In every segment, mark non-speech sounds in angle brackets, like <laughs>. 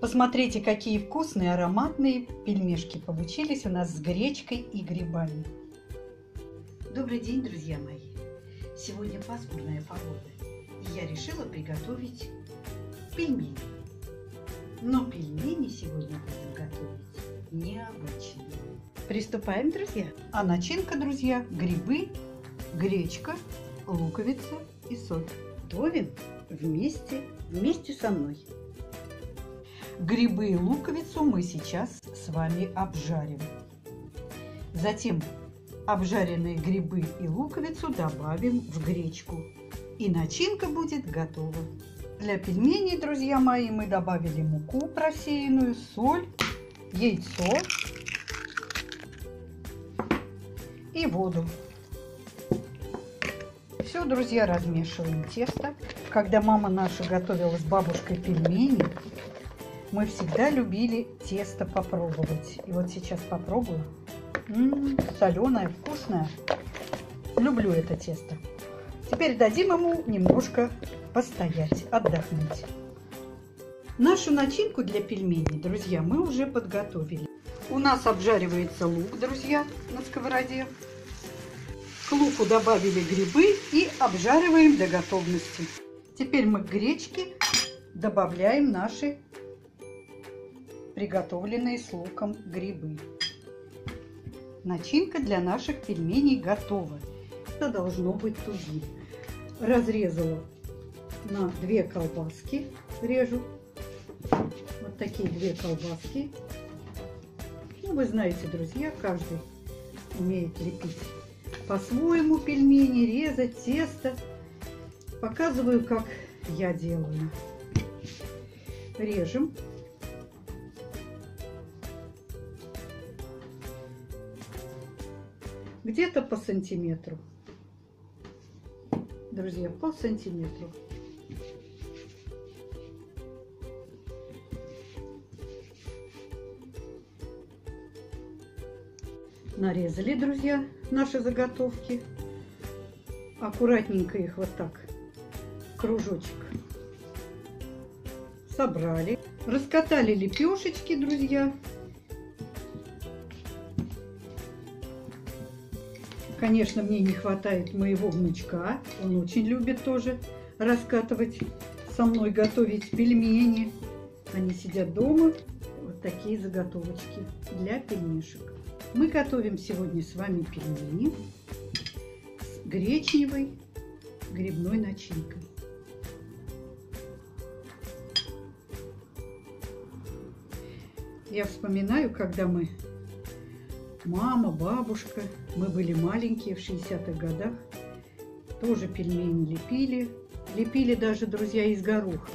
Посмотрите, какие вкусные ароматные пельмешки получились у нас с гречкой и грибами. Добрый день, друзья мои! Сегодня пасмурная погода, и я решила приготовить пельмени. Но пельмени сегодня будем готовить необычные. Приступаем, друзья! А начинка, друзья, грибы, гречка, луковица и соль. Готовим вместе, вместе со мной. Грибы и луковицу мы сейчас с вами обжарим. Затем обжаренные грибы и луковицу добавим в гречку. И начинка будет готова. Для пельменей, друзья мои, мы добавили муку просеянную, соль, яйцо и воду. Все, друзья, размешиваем тесто. Когда мама наша готовила с бабушкой пельмени, мы всегда любили тесто попробовать. И вот сейчас попробую. М-м, соленое, вкусное. Люблю это тесто. Теперь дадим ему немножко постоять, отдохнуть. Нашу начинку для пельменей, друзья, мы уже подготовили. У нас обжаривается лук, друзья, на сковороде. К луку добавили грибы и обжариваем до готовности. Теперь мы к гречке добавляем наши приготовленные с луком грибы. Начинка для наших пельменей готова. Это должно быть тугим. Разрезала на две колбаски, режу. Вот такие две колбаски. Ну, вы знаете, друзья, каждый умеет лепить по-своему пельмени, резать тесто. Показываю, как я делаю. Режем. Где-то по сантиметру. Друзья, по сантиметру. нарезали, друзья, наши заготовки. Аккуратненько их вот так, кружочек, собрали. Раскатали лепешечки, друзья. Конечно, мне не хватает моего внучка. Он очень любит тоже раскатывать со мной, готовить пельмени. Они сидят дома. Вот такие заготовочки для пельмешек. Мы готовим сегодня с вами пельмени с гречневой грибной начинкой. Я вспоминаю, когда мы, мама, бабушка, мы были маленькие в 60-х годах, тоже пельмени лепили. Лепили даже, друзья, из гороха.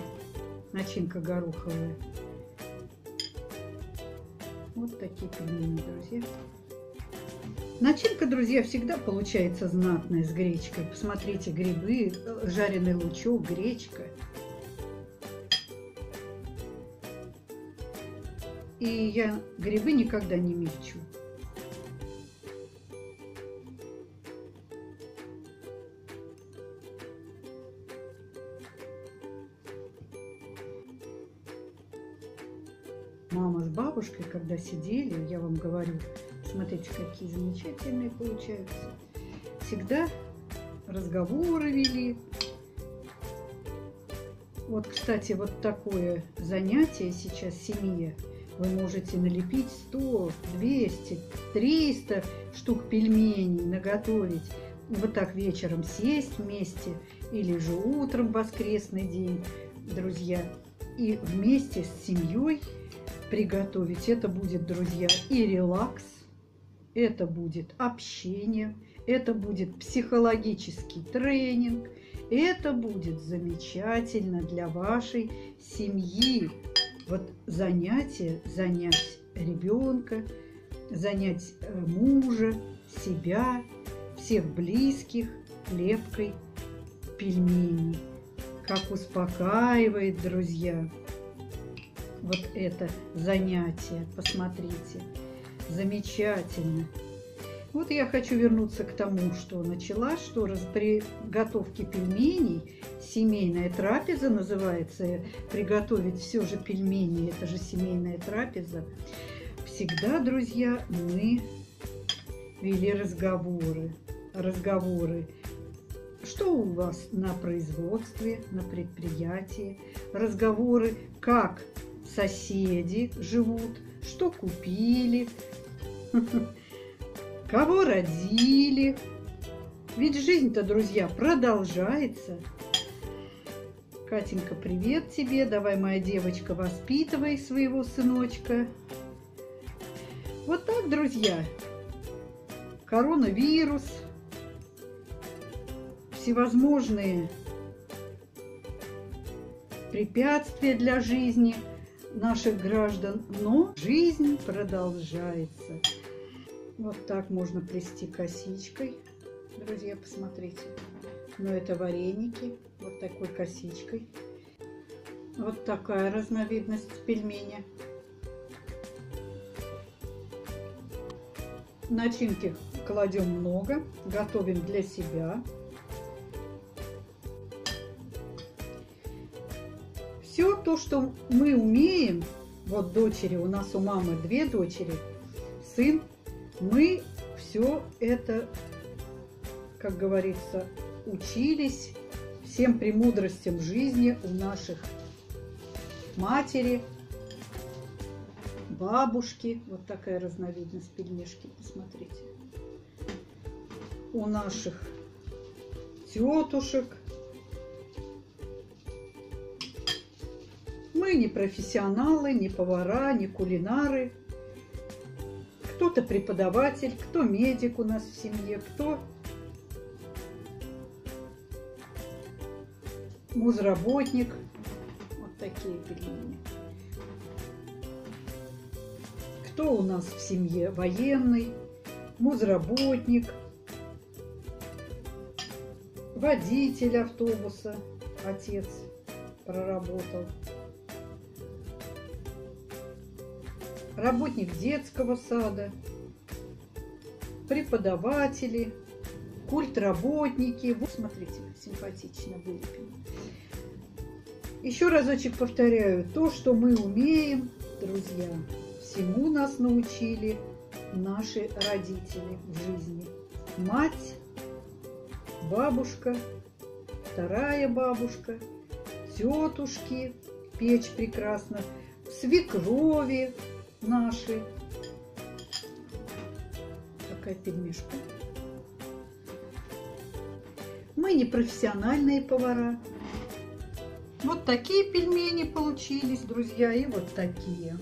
Начинка гороховая. Вот такие пельмени, друзья. Начинка, друзья, всегда получается знатная с гречкой. Посмотрите, грибы, жареный лучок, гречка. И я грибы никогда не мельчу. Бабушкой, когда сидели, я вам говорю, смотрите, какие замечательные получаются. Всегда разговоры вели. Вот, кстати, вот такое занятие сейчас семье. Вы можете налепить 100, 200, 300 штук пельменей, наготовить. Вот так вечером сесть вместе или же утром воскресный день, друзья. И вместе с семьей приготовить. Это будет, друзья, и релакс, это будет общение, это будет психологический тренинг, это будет замечательно для вашей семьи. Вот занятие, занять ребенка, занять э, мужа, себя, всех близких лепкой пельменей. Как успокаивает, друзья вот это занятие. Посмотрите, замечательно. Вот я хочу вернуться к тому, что начала, что при готовке пельменей семейная трапеза называется. Приготовить все же пельмени, это же семейная трапеза. Всегда, друзья, мы вели разговоры. Разговоры. Что у вас на производстве, на предприятии? Разговоры, как соседи живут, что купили, <laughs> кого родили. Ведь жизнь-то, друзья, продолжается. Катенька, привет тебе. Давай, моя девочка, воспитывай своего сыночка. Вот так, друзья. Коронавирус, всевозможные препятствия для жизни наших граждан, но жизнь продолжается. Вот так можно плести косичкой. Друзья, посмотрите. Но это вареники вот такой косичкой. Вот такая разновидность пельменя. Начинки кладем много, готовим для себя. То, что мы умеем, вот дочери, у нас у мамы две дочери, сын, мы все это, как говорится, учились всем премудростям жизни у наших матери, бабушки. Вот такая разновидность пельмешки, посмотрите. У наших тетушек. Мы не профессионалы, не повара, не кулинары. Кто-то преподаватель, кто медик у нас в семье, кто музработник. Вот такие пельмени. Кто у нас в семье? Военный, музработник, водитель автобуса, отец проработал. Работник детского сада, преподаватели, культработники. Вот смотрите, симпатично вылеплено. Еще разочек повторяю, то, что мы умеем, друзья, всему нас научили наши родители в жизни. Мать, бабушка, вторая бабушка, тетушки, печь прекрасно, свекрови наши. Такая пельмешка. Мы не профессиональные повара. Вот такие пельмени получились, друзья, и вот такие.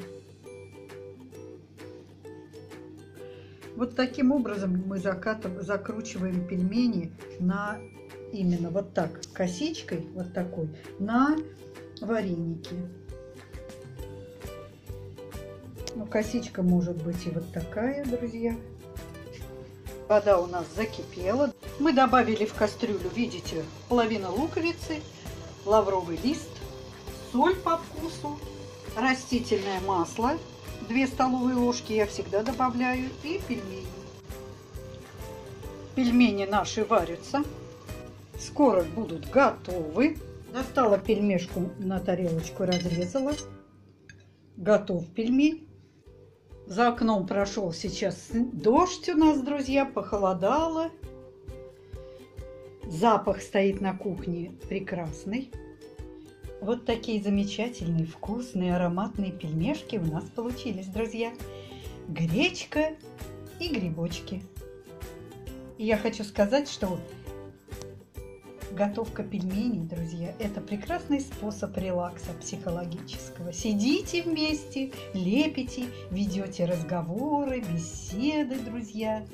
Вот таким образом мы закручиваем пельмени на именно вот так, косичкой, вот такой, на вареники. Косичка может быть и вот такая, друзья. Вода у нас закипела. Мы добавили в кастрюлю, видите, половину луковицы, лавровый лист, соль по вкусу, растительное масло, 2 столовые ложки я всегда добавляю, и пельмени. Пельмени наши варятся, скоро будут готовы. Достала пельмешку на тарелочку, разрезала. Готов пельмень. За окном прошел сейчас дождь у нас, друзья, похолодало. Запах стоит на кухне прекрасный. Вот такие замечательные, вкусные, ароматные пельмешки у нас получились, друзья. Гречка и грибочки. И я хочу сказать, что готовка пельменей, друзья, это прекрасный способ релакса психологического. Сидите вместе, лепите, ведете разговоры, беседы, друзья.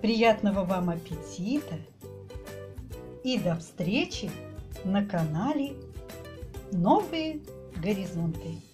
Приятного вам аппетита! и до встречи на канале «Новые горизонты».